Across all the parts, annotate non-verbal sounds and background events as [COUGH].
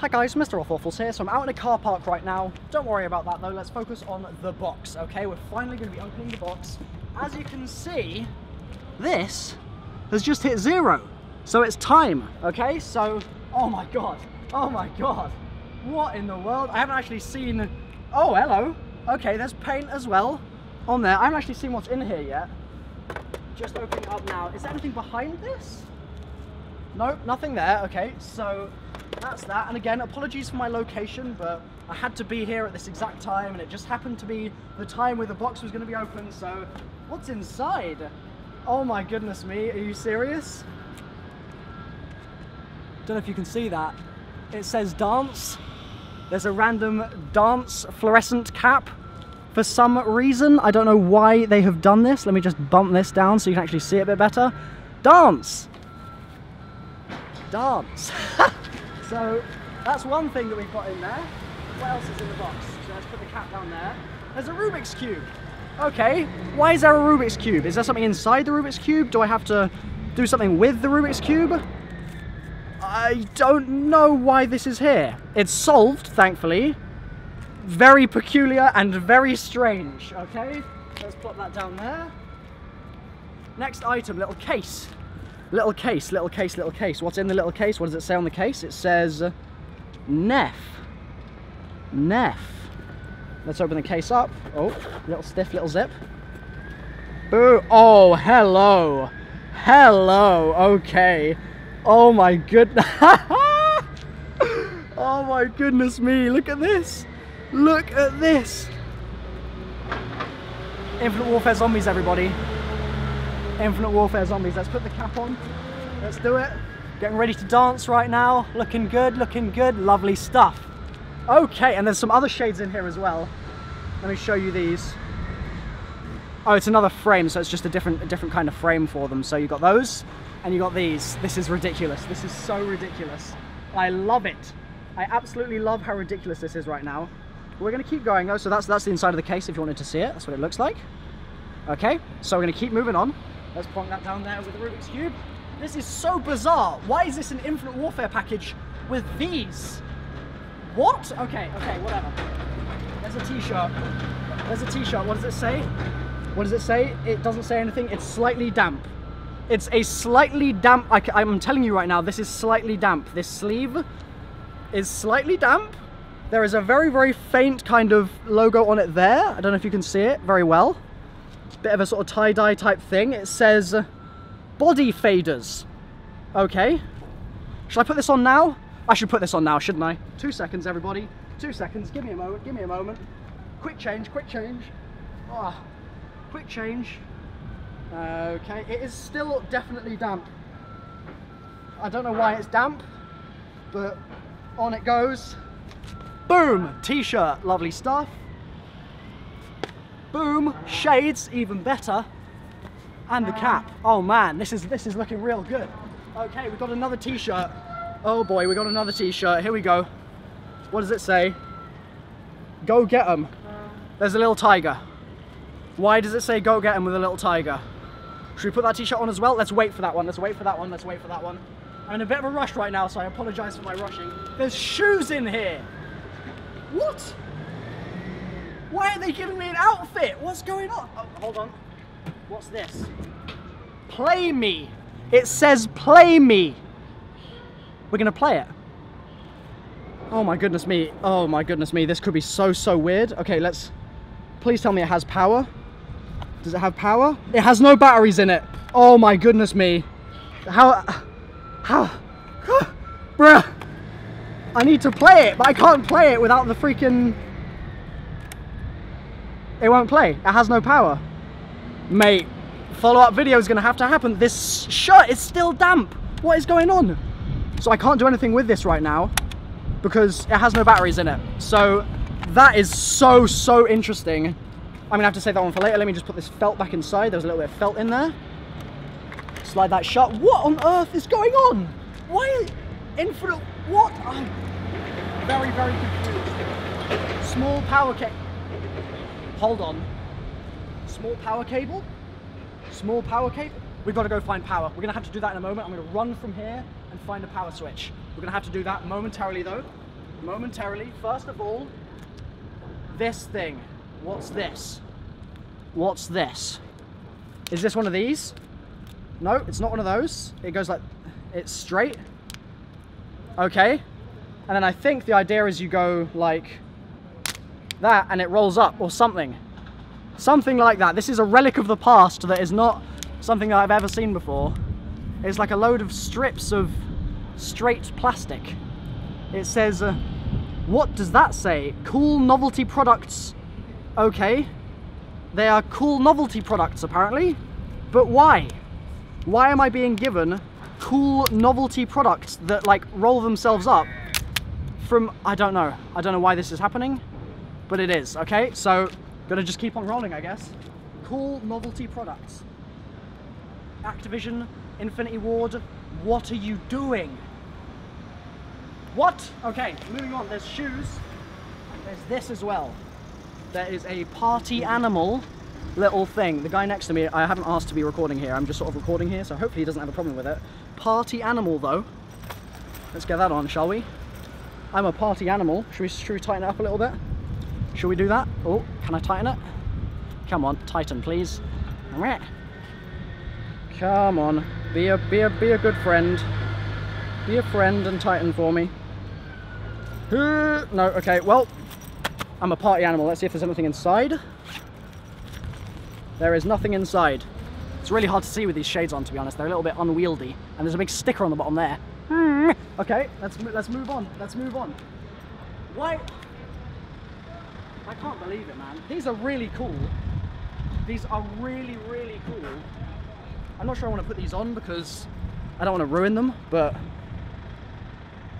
Hi guys, Mr. RoflWaffles here. So I'm out in a car park right now. Don't worry about that though, let's focus on the box, okay? We're finally going to be opening the box. As you can see, this has just hit zero. So it's time, okay? So, oh my god, oh my god. What in the world? I haven't actually seen, oh hello. Okay, there's paint as well on there. I haven't actually seen what's in here yet. Just opening up now. Is there anything behind this? Nope, nothing there. Okay, so that's that. And again, apologies for my location, but I had to be here at this exact time, and it just happened to be the time where the box was going to be open. So, what's inside? Oh my goodness me, are you serious? Don't know if you can see that. It says dance. There's a random dance fluorescent cap. For some reason, I don't know why they have done this. Let me just bump this down so you can actually see it a bit better. Dance! Dance! [LAUGHS] so, that's one thing that we've got in there. What else is in the box? So let's put the cap down there. There's a Rubik's Cube. Okay, why is there a Rubik's Cube? Is there something inside the Rubik's Cube? Do I have to do something with the Rubik's Cube? I don't know why this is here. It's solved, thankfully. Very peculiar and very strange, okay? Let's put that down there. Next item, little case. Little case, little case, little case. What's in the little case? What does it say on the case? It says Neff. Neff. Let's open the case up. Oh, little stiff little zip. Boo. Oh, hello. Hello. Okay. Oh my goodness. [LAUGHS] oh my goodness me. Look at this. Look at this. Infinite Warfare Zombies, everybody. Infinite Warfare Zombies. Let's put the cap on. Let's do it. Getting ready to dance right now. Looking good, looking good. Lovely stuff. Okay, and there's some other shades in here as well. Let me show you these. Oh, it's another frame, so it's just a different, a different kind of frame for them. So you got those, and you got these. This is ridiculous. This is so ridiculous. I love it. I absolutely love how ridiculous this is right now. We're gonna keep going though, so that's that's the inside of the case if you wanted to see it. That's what it looks like. Okay, so we're gonna keep moving on. Let's point that down there with the Rubik's Cube. This is so bizarre. Why is this an Infinite Warfare package with these? What? Okay, okay, whatever. There's a t-shirt. There's a t-shirt. What does it say? What does it say? It doesn't say anything. It's slightly damp. It's a slightly damp, I, I'm telling you right now, this is slightly damp. This sleeve is slightly damp. There is a very, very faint kind of logo on it there. I don't know if you can see it very well. Bit of a sort of tie-dye type thing. It says body faders. Okay. Should I put this on now? I should put this on now, shouldn't I? Two seconds, everybody. Two seconds. Give me a moment. Give me a moment. Quick change. Quick change. Oh, quick change. Okay. It is still definitely damp. I don't know why it's damp, but on it goes. Boom! T-shirt. Lovely stuff. Boom! Shades. Even better. And the cap. Oh man, this is this is looking real good. Okay, we've got another t-shirt. Oh boy, we got another t-shirt. Here we go. What does it say? Go get get 'em. There's a little tiger. Why does it say go get 'em with a little tiger? Should we put that t-shirt on as well? Let's wait for that one. Let's wait for that one. Let's wait for that one. I'm in a bit of a rush right now, so I apologize for my rushing. There's shoes in here. What? Why are they giving me an outfit? What's going on? Oh, hold on. What's this? Play me. It says play me. We're gonna play it. Oh my goodness me. Oh my goodness me. This could be so, so weird. Okay, let's... Please tell me it has power. Does it have power? It has no batteries in it. Oh my goodness me. How... How... [GASPS] Bruh. I need to play it, but I can't play it without the freaking... It won't play. It has no power. Mate, follow-up video is going to have to happen. This shirt is still damp. What is going on? So I can't do anything with this right now because it has no batteries in it. So that is so, so interesting. I'm going to have to save that one for later. Let me just put this felt back inside. There's a little bit of felt in there. Slide that shut. What on earth is going on? Why infinite? What? I'm very, very confused. Small power cable. Hold on. Small power cable? Small power cable? We've got to go find power. We're going to have to do that in a moment. I'm going to run from here and find a power switch. We're going to have to do that momentarily though. momentarily. First of all, this thing. What's this? What's this? Is this one of these? No, it's not one of those. It goes like, it's straight. Okay. And then I think the idea is you go like that and it rolls up or something. Something like that. This is a relic of the past that is not something that I've ever seen before. It's like a load of strips of straight plastic. It says, uh, what does that say? Cool novelty products. Okay. They are cool novelty products apparently. But why? Why am I being given cool novelty products that like roll themselves up from, I don't know. I don't know why this is happening, but it is, okay? So, gonna just keep on rolling, I guess. Cool novelty products. Activision, Infinity Ward, what are you doing? What? Okay, moving on. There's shoes. There's this as well. There is a party animal little thing. The guy next to me, I haven't asked to be recording here. I'm just sort of recording here, so hopefully he doesn't have a problem with it. Party animal though. Let's get that on, shall we? I'm a party animal. Should we, should we tighten it up a little bit? Should we do that? Oh, can I tighten it? Come on, tighten please. Come on, be a, be a, be a good friend. Be a friend and tighten for me. No, okay, well, I'm a party animal. Let's see if there's anything inside. There is nothing inside. It's really hard to see with these shades on, to be honest. They're a little bit unwieldy. And there's a big sticker on the bottom there. Okay, let's, let's move on. Let's move on. Why? I can't believe it, man. These are really cool. These are really, really cool. I'm not sure I want to put these on because I don't want to ruin them, but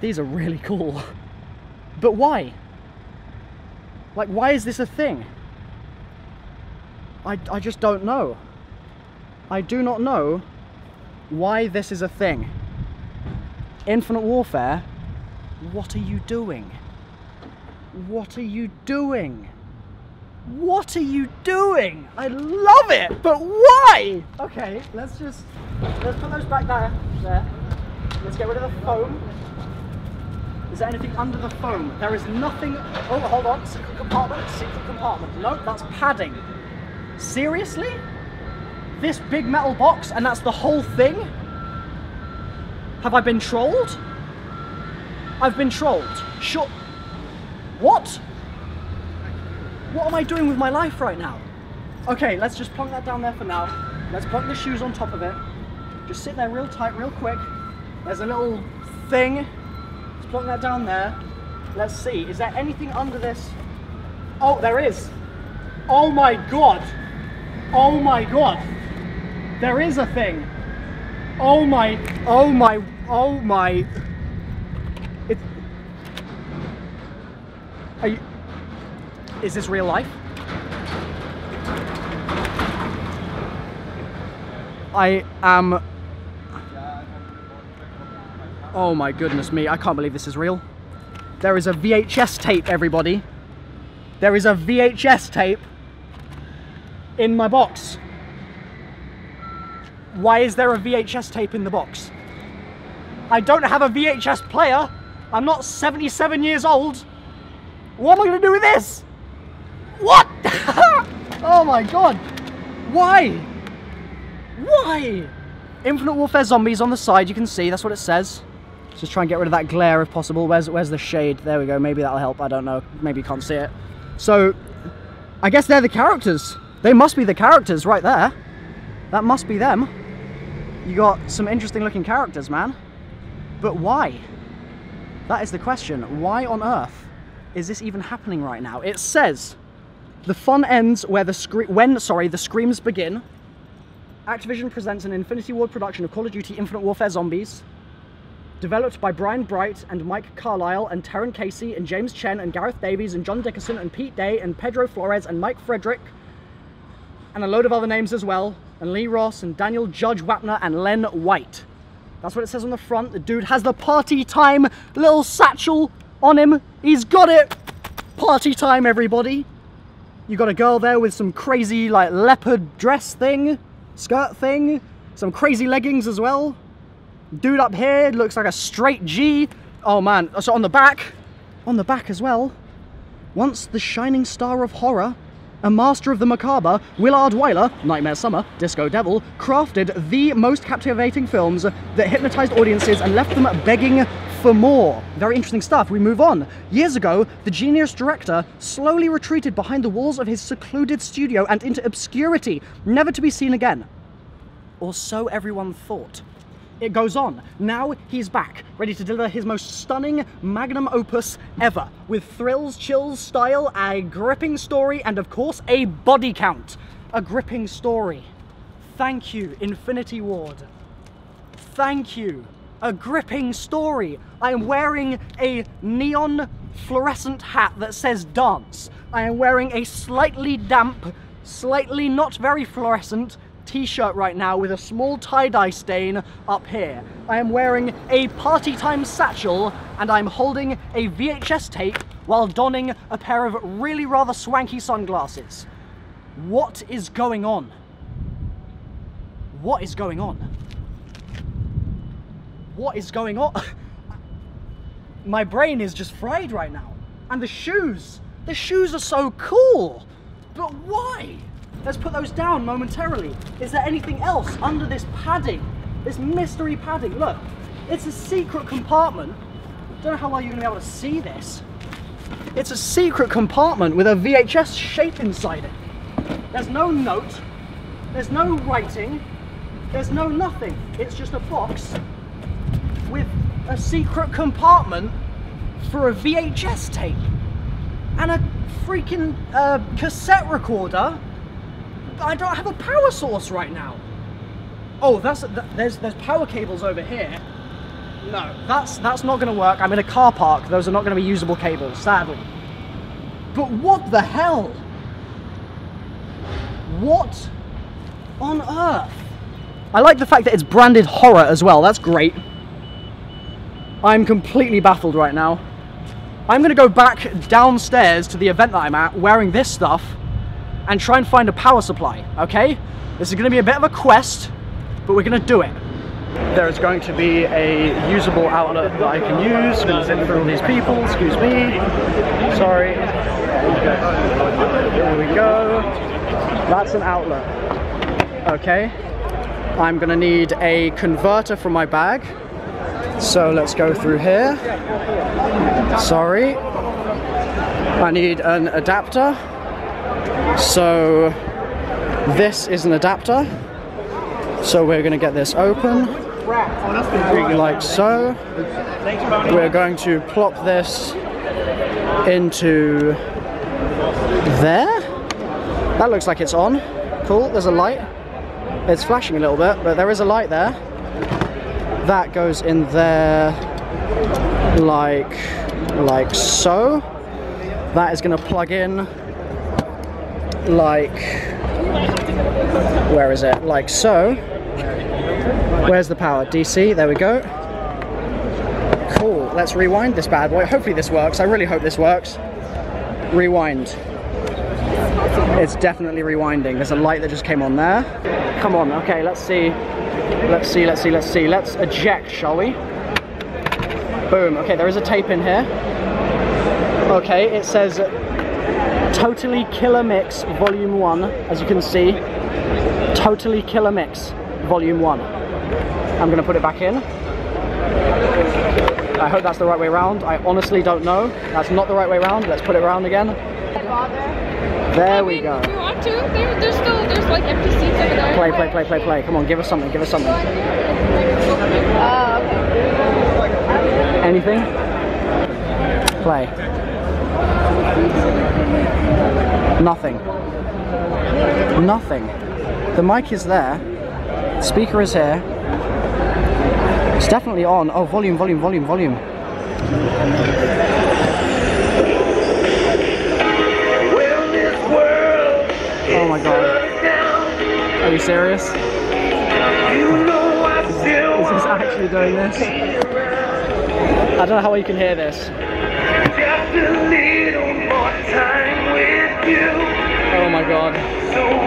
these are really cool. But why? Like, why is this a thing? I, I just don't know. I do not know why this is a thing. Infinite Warfare, what are you doing? What are you doing? What are you doing? I love it, but why? Okay, let's just, let's put those back there, there. Let's get rid of the foam. Is there anything under the foam? There is nothing, oh, hold on, secret compartment, secret compartment. No, that's padding. Seriously? This big metal box and that's the whole thing? Have I been trolled? I've been trolled. Sure. What? What am I doing with my life right now? Okay, let's just plonk that down there for now. Let's plonk the shoes on top of it. Just sit there real tight, real quick. There's a little thing. Let's plonk that down there. Let's see, is there anything under this? Oh, there is. Oh my god. Oh my god. There is a thing. Oh my, oh my, oh my. Are you. Is this real life? I am. Oh my goodness me, I can't believe this is real. There is a VHS tape, everybody. There is a VHS tape in my box. Why is there a VHS tape in the box? I don't have a VHS player. I'm not 77 years old. What am I going to do with this? What? [LAUGHS] oh my god. Why? Why? Infinite Warfare Zombies on the side, you can see, that's what it says. Just try and get rid of that glare if possible. Where's, where's the shade? There we go, maybe that'll help, I don't know. Maybe you can't see it. So, I guess they're the characters. They must be the characters right there. That must be them. You got some interesting looking characters, man. But why? That is the question. Why on earth is this even happening right now? It says the fun ends where the scre when sorry the screams begin. Activision presents an Infinity Ward production of Call of Duty Infinite Warfare Zombies, developed by Brian Bright and Mike Carlisle and Taryn Casey and James Chen and Gareth Davies and John Dickerson and Pete Day and Pedro Flores and Mike Frederick and a load of other names as well, and Lee Ross and Daniel Judge Wapner and Len White. That's what it says on the front. The dude has the party time little satchel on him. He's got it. Party time, everybody. You got a girl there with some crazy like leopard dress thing, skirt thing, some crazy leggings as well. Dude up here looks like a straight G. Oh man, so on the back, on the back as well. Once the shining star of horror, a master of the macabre, Willard Wyler, Nightmare Summer, Disco Devil, crafted the most captivating films that hypnotized audiences and left them begging for more. Very interesting stuff. We move on. Years ago, the genius director slowly retreated behind the walls of his secluded studio and into obscurity, never to be seen again. Or so everyone thought. It goes on. Now he's back, ready to deliver his most stunning magnum opus ever, with thrills, chills, style, a gripping story, and of course, a body count. A gripping story. Thank you, Infinity Ward. Thank you. A gripping story. I am wearing a neon fluorescent hat that says dance. I am wearing a slightly damp, slightly not very fluorescent t-shirt right now with a small tie-dye stain up here. I am wearing a party time satchel and I'm holding a VHS tape while donning a pair of really rather swanky sunglasses. What is going on? What is going on? What is going on? My brain is just fried right now. And the shoes, the shoes are so cool. But why? Let's put those down momentarily. Is there anything else under this padding? This mystery padding? Look, it's a secret compartment. Don't know how well you're gonna be able to see this. It's a secret compartment with a VHS shape inside it. There's no note, there's no writing, there's no nothing. It's just a box with a secret compartment for a VHS tape and a freaking uh, cassette recorder I don't have a power source right now. Oh, that's there's there's power cables over here. No, that's that's not going to work. I'm in a car park. Those are not going to be usable cables, sadly. But what the hell? What on earth? I like the fact that it's branded horror as well. That's great. I'm completely baffled right now. I'm going to go back downstairs to the event that I'm at wearing this stuff and try and find a power supply, okay? This is going to be a bit of a quest, but we're going to do it. There is going to be a usable outlet that I can use. To all these people, excuse me. Sorry. There we go. That's an outlet. Okay. I'm going to need a converter from my bag. So let's go through here. Sorry. I need an adapter so this is an adapter. So we're going to get this open like so. We're going to plop this into there. That looks like it's on. Cool, there's a light. It's flashing a little bit, but there is a light there. That goes in there like, like so. That is going to plug in like, where is it? Like so. Where's the power? DC, there we go. Cool, let's rewind this bad boy. Hopefully this works. I really hope this works. Rewind. It's definitely rewinding. There's a light that just came on there. Come on, okay, let's see. Let's see, let's see, let's see. Let's eject, shall we? Boom, okay, there is a tape in here. Okay, it says Totally Killer Mix Volume 1, as you can see. Totally Killer Mix Volume 1. I'm going to put it back in. I hope that's the right way around. I honestly don't know. That's not the right way around. Let's put it around again. There we go. Like empty seats over there. Play, play, play, play, play. Come on, give us something, give us something. Uh, okay. Anything? Play. Nothing. Nothing. The mic is there. The speaker is here. It's definitely on. Oh, volume, volume, volume, volume. Are you serious? Is this actually doing this? I don't know how you can hear this. Oh my god. So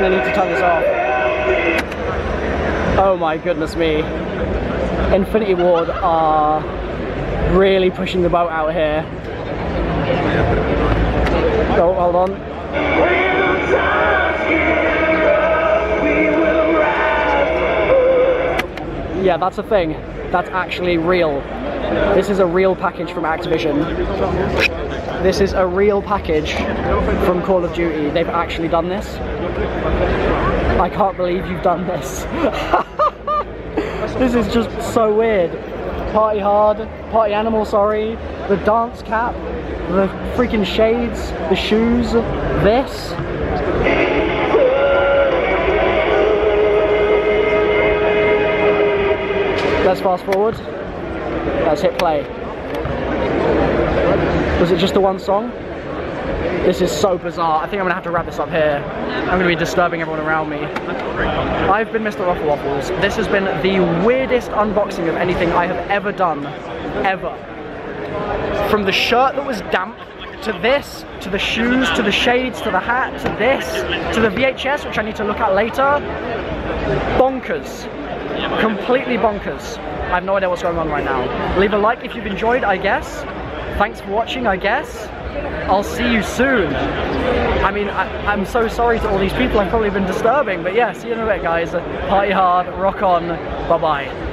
gonna need to turn this off. Oh my goodness me. Infinity Ward are really pushing the boat out here. Oh, hold on. Yeah, that's a thing. That's actually real. This is a real package from Activision. This is a real package from Call of Duty. They've actually done this. I can't believe you've done this. [LAUGHS] this is just so weird. Party hard, party animal, sorry. The dance cap, the freaking shades, the shoes, this. Let's fast forward. Let's hit play. Was it just the one song? This is so bizarre. I think I'm gonna have to wrap this up here. I'm gonna be disturbing everyone around me. I've been Mr. RoflWaffles. This has been the weirdest unboxing of anything I have ever done. Ever. From the shirt that was damp, to this, to the shoes, to the shades, to the hat, to this, to the VHS, which I need to look at later. Bonkers. Completely bonkers. I have no idea what's going on right now. Leave a like if you've enjoyed, I guess. Thanks for watching, I guess. I'll see you soon. I mean, I, am so sorry to all these people I've probably been disturbing, but yeah, see you in a bit, guys. Party hard, rock on, bye-bye.